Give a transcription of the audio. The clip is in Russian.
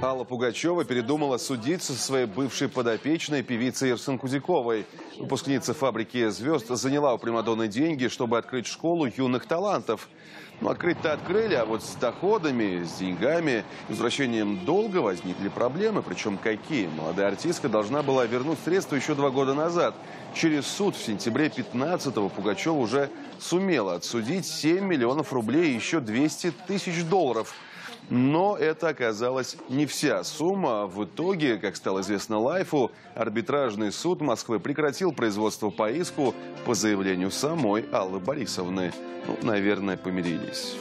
Алла Пугачева передумала судиться со своей бывшей подопечной певицей Ирсын Кузяковой. Выпускница фабрики звезд заняла у Примадонны деньги, чтобы открыть школу юных талантов. Ну, открыть-то открыли, а вот с доходами, с деньгами, возвращением долга возникли проблемы. Причем какие? Молодая артистка должна была вернуть средства еще два года назад. Через суд в сентябре 15-го Пугачева уже сумела отсудить 7 миллионов рублей и еще 200 тысяч долларов. Но это оказалась не вся сумма. В итоге, как стало известно Лайфу, арбитражный суд Москвы прекратил производство по иску по заявлению самой Аллы Борисовны. Ну, наверное, помирились.